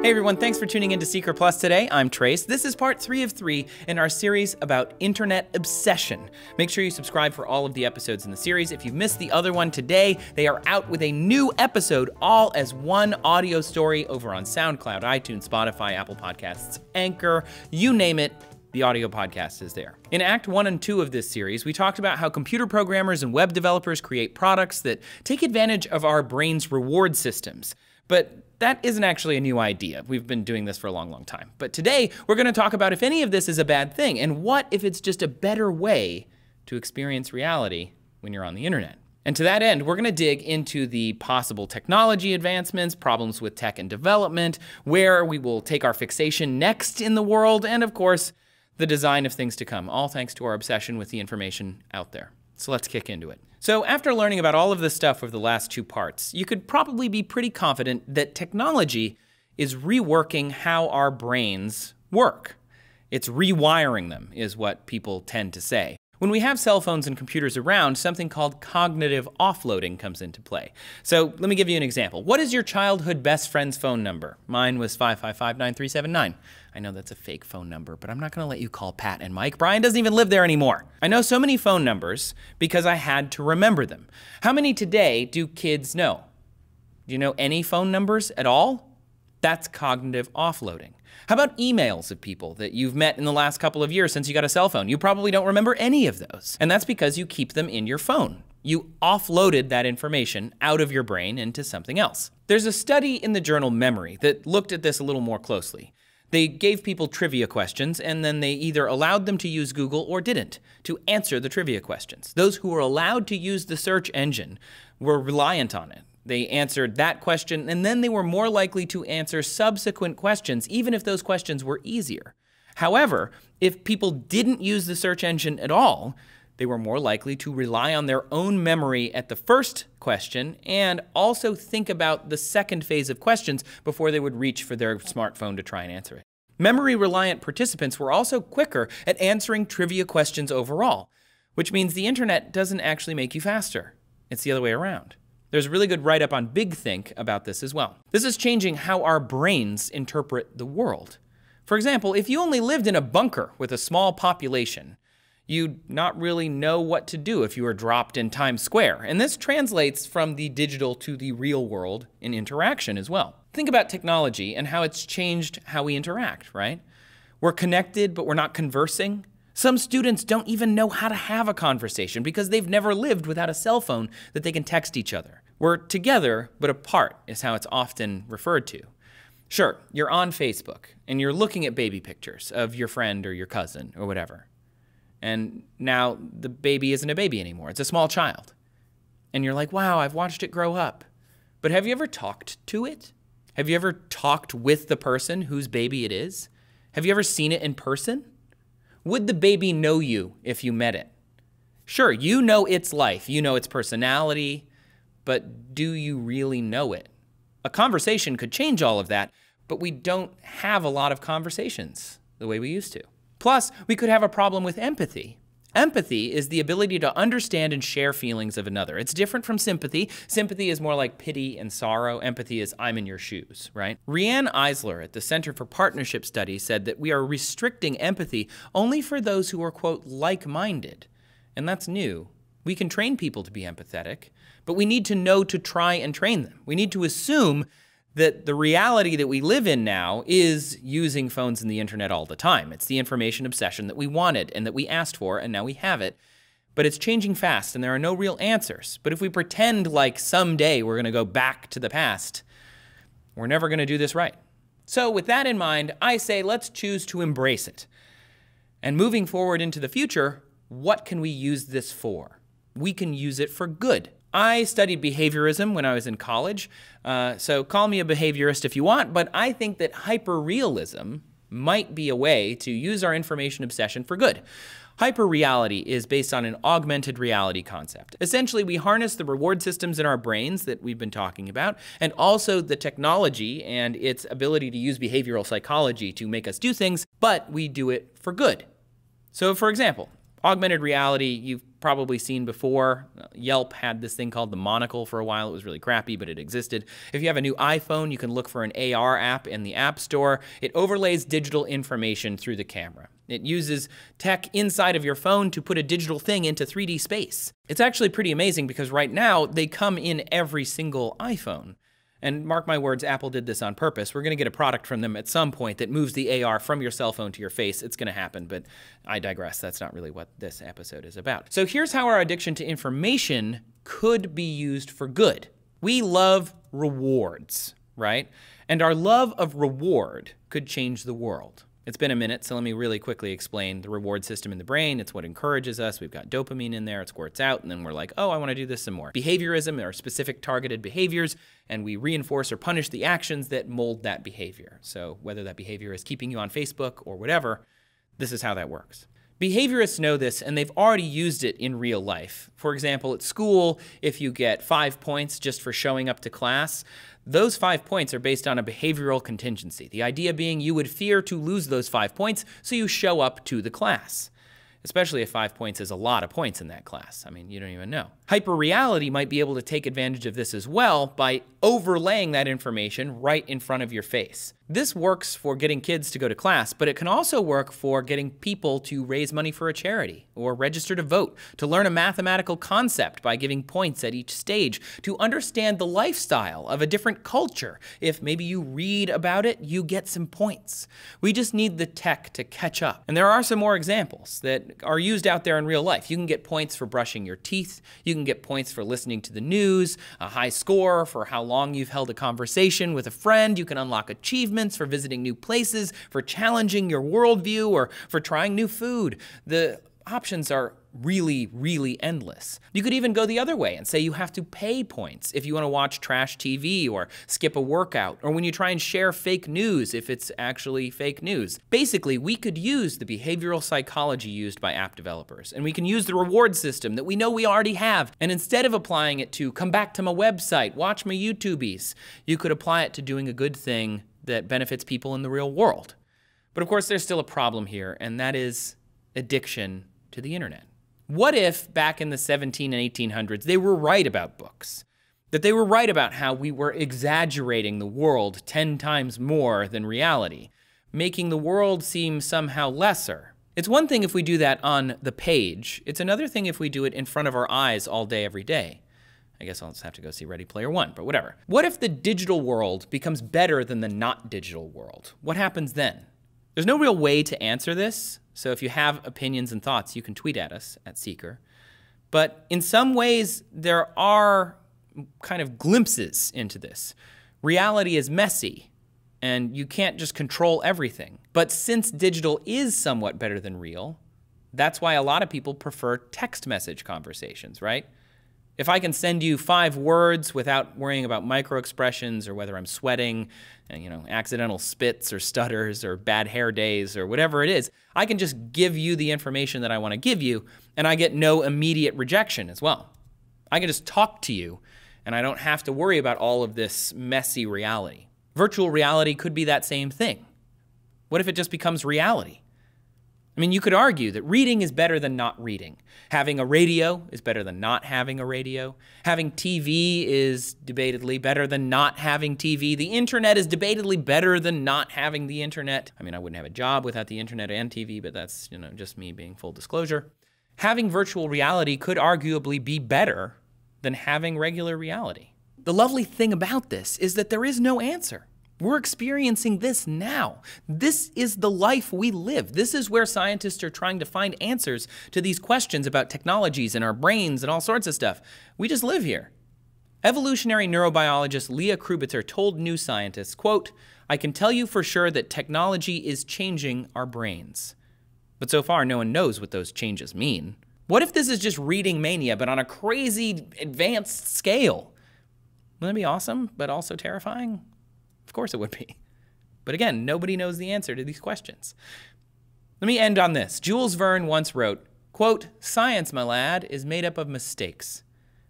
Hey everyone, thanks for tuning in to Seeker Plus today. I'm Trace. This is part three of three in our series about internet obsession. Make sure you subscribe for all of the episodes in the series. If you've missed the other one today, they are out with a new episode, all as one audio story over on SoundCloud, iTunes, Spotify, Apple Podcasts, Anchor, you name it. The audio podcast is there. In Act 1 and 2 of this series, we talked about how computer programmers and web developers create products that take advantage of our brain's reward systems. But that isn't actually a new idea. We've been doing this for a long, long time. But today, we're going to talk about if any of this is a bad thing, and what if it's just a better way to experience reality when you're on the internet. And to that end, we're going to dig into the possible technology advancements, problems with tech and development, where we will take our fixation next in the world, and of course, the design of things to come, all thanks to our obsession with the information out there. So let's kick into it. So, after learning about all of this stuff over the last two parts, you could probably be pretty confident that technology is reworking how our brains work. It's rewiring them, is what people tend to say. When we have cell phones and computers around, something called cognitive offloading comes into play. So let me give you an example. What is your childhood best friend's phone number? Mine was 555-9379. I know that's a fake phone number, but I'm not going to let you call Pat and Mike. Brian doesn't even live there anymore. I know so many phone numbers because I had to remember them. How many today do kids know? Do you know any phone numbers at all? That's cognitive offloading. How about emails of people that you've met in the last couple of years since you got a cell phone? You probably don't remember any of those. And that's because you keep them in your phone. You offloaded that information out of your brain into something else. There's a study in the journal Memory that looked at this a little more closely. They gave people trivia questions and then they either allowed them to use Google or didn't to answer the trivia questions. Those who were allowed to use the search engine were reliant on it. They answered that question, and then they were more likely to answer subsequent questions, even if those questions were easier. However, if people didn't use the search engine at all, they were more likely to rely on their own memory at the first question and also think about the second phase of questions before they would reach for their smartphone to try and answer it. Memory reliant participants were also quicker at answering trivia questions overall, which means the internet doesn't actually make you faster. It's the other way around. There's a really good write up on Big Think about this as well. This is changing how our brains interpret the world. For example, if you only lived in a bunker with a small population, you'd not really know what to do if you were dropped in Times Square. And this translates from the digital to the real world in interaction as well. Think about technology and how it's changed how we interact, right? We're connected, but we're not conversing. Some students don't even know how to have a conversation because they've never lived without a cell phone that they can text each other. We're together, but apart, is how it's often referred to. Sure, you're on Facebook and you're looking at baby pictures of your friend or your cousin or whatever. And now the baby isn't a baby anymore, it's a small child. And you're like, wow, I've watched it grow up. But have you ever talked to it? Have you ever talked with the person whose baby it is? Have you ever seen it in person? Would the baby know you if you met it? Sure, you know its life, you know its personality, but do you really know it? A conversation could change all of that, but we don't have a lot of conversations the way we used to. Plus, we could have a problem with empathy. Empathy is the ability to understand and share feelings of another. It's different from sympathy. Sympathy is more like pity and sorrow. Empathy is I'm in your shoes, right? Riane Eisler at the Center for Partnership Studies said that we are restricting empathy only for those who are, quote, like minded. And that's new. We can train people to be empathetic, but we need to know to try and train them. We need to assume that the reality that we live in now is using phones and the internet all the time. It's the information obsession that we wanted and that we asked for, and now we have it. But it's changing fast, and there are no real answers. But if we pretend like someday we're going to go back to the past, we're never going to do this right. So, with that in mind, I say let's choose to embrace it. And moving forward into the future, what can we use this for? We can use it for good. I studied behaviorism when I was in college, uh, so call me a behaviorist if you want, but I think that hyperrealism might be a way to use our information obsession for good. Hyperreality is based on an augmented reality concept. Essentially, we harness the reward systems in our brains that we've been talking about, and also the technology and its ability to use behavioral psychology to make us do things, but we do it for good. So, for example, Augmented reality, you've probably seen before. Yelp had this thing called the monocle for a while. It was really crappy, but it existed. If you have a new iPhone, you can look for an AR app in the App Store. It overlays digital information through the camera. It uses tech inside of your phone to put a digital thing into 3D space. It's actually pretty amazing because right now they come in every single iPhone. And mark my words, Apple did this on purpose. We're going to get a product from them at some point that moves the AR from your cell phone to your face. It's going to happen, but I digress. That's not really what this episode is about. So here's how our addiction to information could be used for good. We love rewards, right? And our love of reward could change the world. It's been a minute, so let me really quickly explain the reward system in the brain. It's what encourages us. We've got dopamine in there, it squirts out, and then we're like, oh, I want to do this some more. Behaviorism are specific targeted behaviors, and we reinforce or punish the actions that mold that behavior. So whether that behavior is keeping you on Facebook or whatever, this is how that works. Behaviorists know this and they've already used it in real life. For example, at school, if you get five points just for showing up to class, those five points are based on a behavioral contingency. The idea being you would fear to lose those five points, so you show up to the class especially if five points is a lot of points in that class. I mean, you don't even know. Hyperreality might be able to take advantage of this as well by overlaying that information right in front of your face. This works for getting kids to go to class, but it can also work for getting people to raise money for a charity or register to vote, to learn a mathematical concept by giving points at each stage, to understand the lifestyle of a different culture. If maybe you read about it, you get some points. We just need the tech to catch up. And there are some more examples that are used out there in real life. You can get points for brushing your teeth, you can get points for listening to the news, a high score for how long you've held a conversation with a friend, you can unlock achievements achievements, for visiting new places, for challenging your worldview, or for trying new food. The options are really, really endless. You could even go the other way and say you have to pay points if you want to watch trash TV or skip a workout, or when you try and share fake news if it's actually fake news. Basically, we could use the behavioral psychology used by app developers, and we can use the reward system that we know we already have, and instead of applying it to come back to my website, watch my YouTubies, you could apply it to doing a good thing that benefits people in the real world. But of course, there's still a problem here, and that is addiction to the internet. What if back in the 17 and 1800s they were right about books? That they were right about how we were exaggerating the world 10 times more than reality, making the world seem somehow lesser. It's one thing if we do that on the page, it's another thing if we do it in front of our eyes all day, every day. I guess I'll just have to go see Ready Player One, but whatever. What if the digital world becomes better than the not digital world? What happens then? There's no real way to answer this, so if you have opinions and thoughts, you can tweet at us at Seeker. But in some ways, there are kind of glimpses into this. Reality is messy, and you can't just control everything. But since digital is somewhat better than real, that's why a lot of people prefer text message conversations, right? If I can send you five words without worrying about micro expressions or whether I'm sweating, and, you know, accidental spits or stutters or bad hair days or whatever it is, I can just give you the information that I want to give you and I get no immediate rejection as well. I can just talk to you and I don't have to worry about all of this messy reality. Virtual reality could be that same thing. What if it just becomes reality? I mean, you could argue that reading is better than not reading. Having a radio is better than not having a radio. Having TV is debatedly better than not having TV. The internet is debatedly better than not having the internet. I mean, I wouldn't have a job without the internet and TV, but that's, you know, just me being full disclosure. Having virtual reality could arguably be better than having regular reality. The lovely thing about this is that there is no answer. We're experiencing this now. This is the life we live. This is where scientists are trying to find answers to these questions about technologies and our brains and all sorts of stuff. We just live here. Evolutionary neurobiologist Leah Krubitzer told New Scientist, quote, I can tell you for sure that technology is changing our brains. But so far, no one knows what those changes mean. What if this is just reading mania, but on a crazy advanced scale? Wouldn't that be awesome, but also terrifying? Of course it would be. But again, nobody knows the answer to these questions. Let me end on this. Jules Verne once wrote, quote, Science, my lad, is made up of mistakes.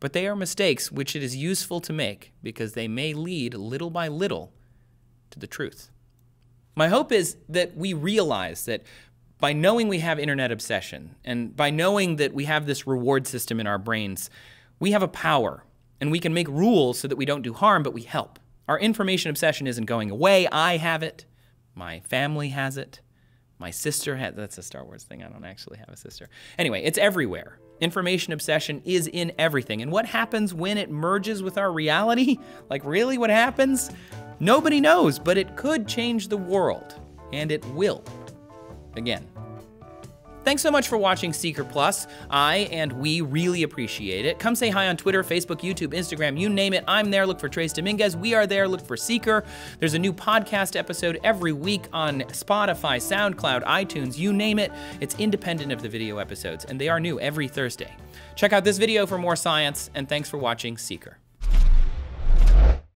But they are mistakes which it is useful to make because they may lead little by little to the truth. My hope is that we realize that by knowing we have internet obsession and by knowing that we have this reward system in our brains, we have a power and we can make rules so that we don't do harm, but we help. Our information obsession isn't going away. I have it. My family has it. My sister has that's a Star Wars thing. I don't actually have a sister. Anyway, it's everywhere. Information obsession is in everything. And what happens when it merges with our reality? Like, really, what happens? Nobody knows, but it could change the world. And it will. Again. Thanks so much for watching Seeker Plus. I and we really appreciate it. Come say hi on Twitter, Facebook, YouTube, Instagram, you name it. I'm there. Look for Trace Dominguez. We are there. Look for Seeker. There's a new podcast episode every week on Spotify, SoundCloud, iTunes, you name it. It's independent of the video episodes, and they are new every Thursday. Check out this video for more science, and thanks for watching Seeker.